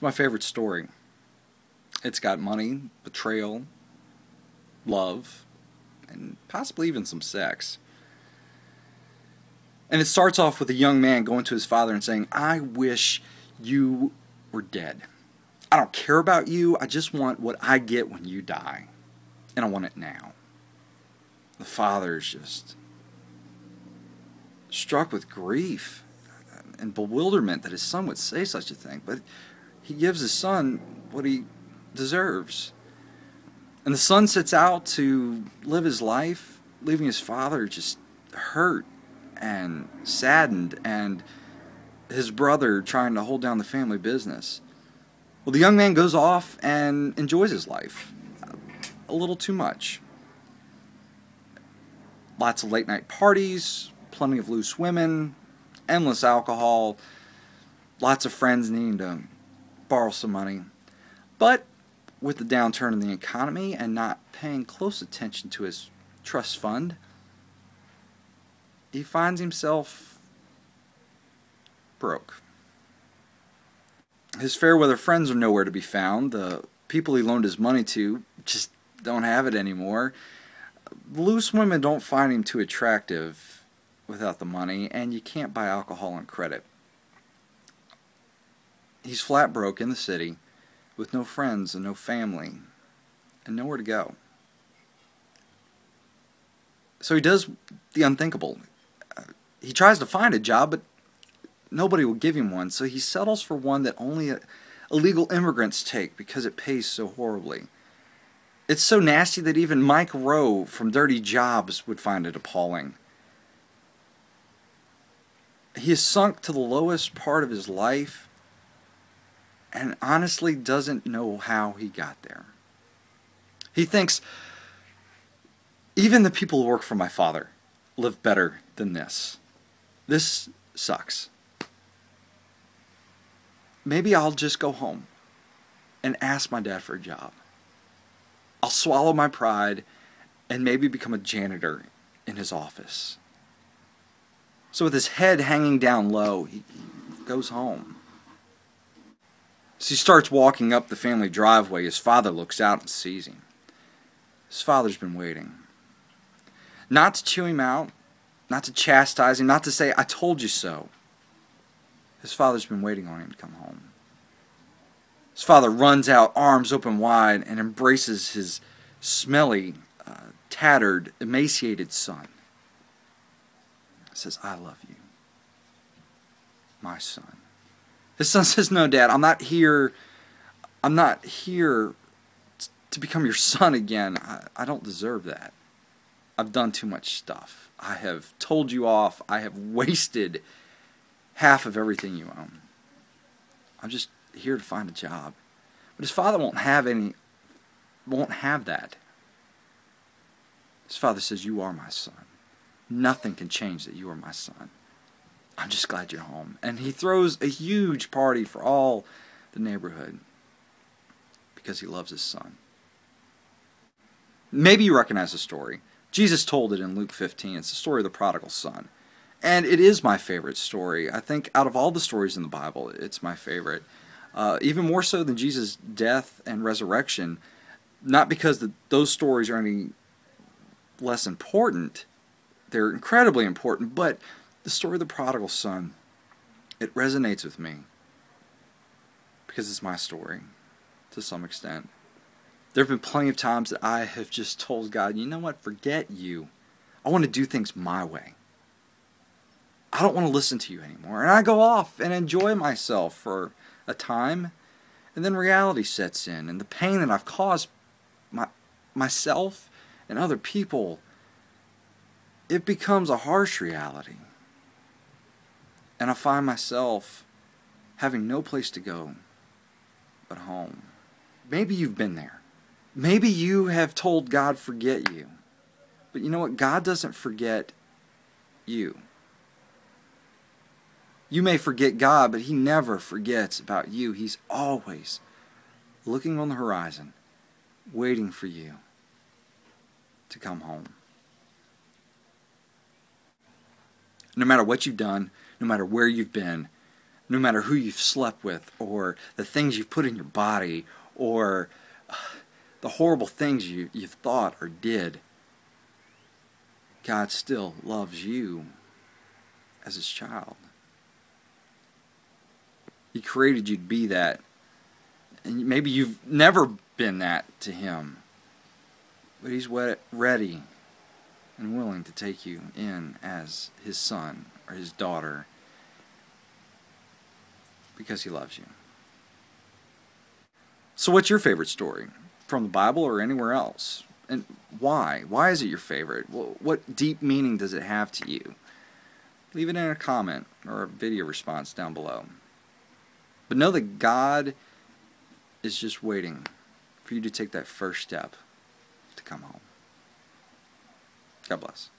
It's my favorite story. It's got money, betrayal, love, and possibly even some sex. And it starts off with a young man going to his father and saying, I wish you were dead. I don't care about you. I just want what I get when you die. And I want it now. The father is just struck with grief and bewilderment that his son would say such a thing. But he gives his son what he deserves. And the son sets out to live his life, leaving his father just hurt and saddened, and his brother trying to hold down the family business. Well, the young man goes off and enjoys his life a little too much. Lots of late night parties, plenty of loose women, endless alcohol, lots of friends needing to borrow some money. But with the downturn in the economy and not paying close attention to his trust fund, he finds himself broke. His fair weather friends are nowhere to be found. The people he loaned his money to just don't have it anymore. Loose women don't find him too attractive without the money, and you can't buy alcohol on credit. He's flat broke in the city with no friends and no family and nowhere to go. So he does the unthinkable. Uh, he tries to find a job, but nobody will give him one, so he settles for one that only illegal immigrants take because it pays so horribly. It's so nasty that even Mike Rowe from Dirty Jobs would find it appalling. He is sunk to the lowest part of his life and honestly doesn't know how he got there. He thinks, even the people who work for my father live better than this. This sucks. Maybe I'll just go home and ask my dad for a job. I'll swallow my pride and maybe become a janitor in his office. So, with his head hanging down low, he goes home. As he starts walking up the family driveway, his father looks out and sees him. His father's been waiting. Not to chew him out, not to chastise him, not to say, I told you so. His father's been waiting on him to come home. His father runs out, arms open wide, and embraces his smelly, uh, tattered, emaciated son. He says, I love you, my son. His son says, No, Dad, I'm not here. I'm not here to become your son again. I, I don't deserve that. I've done too much stuff. I have told you off. I have wasted half of everything you own. I'm just here to find a job. But his father won't have any, won't have that. His father says, You are my son. Nothing can change that you are my son. I'm just glad you're home. And he throws a huge party for all the neighborhood because he loves his son. Maybe you recognize the story. Jesus told it in Luke 15. It's the story of the prodigal son. And it is my favorite story. I think out of all the stories in the Bible, it's my favorite. Uh, even more so than Jesus' death and resurrection, not because the, those stories are any less important, they're incredibly important, but the story of the prodigal son, it resonates with me because it's my story to some extent. There have been plenty of times that I have just told God, you know what, forget you. I want to do things my way. I don't want to listen to you anymore. And I go off and enjoy myself for a time. And then reality sets in. And the pain that I've caused my, myself and other people, it becomes a harsh reality and I find myself having no place to go but home. Maybe you've been there. Maybe you have told God, forget you. But you know what? God doesn't forget you. You may forget God, but He never forgets about you. He's always looking on the horizon, waiting for you to come home. No matter what you've done, no matter where you've been, no matter who you've slept with, or the things you've put in your body, or uh, the horrible things you, you've thought or did, God still loves you as his child. He created you to be that. And maybe you've never been that to him. But he's ready and willing to take you in as his son or his daughter because he loves you. So, what's your favorite story from the Bible or anywhere else? And why? Why is it your favorite? What deep meaning does it have to you? Leave it in a comment or a video response down below. But know that God is just waiting for you to take that first step to come home. God bless.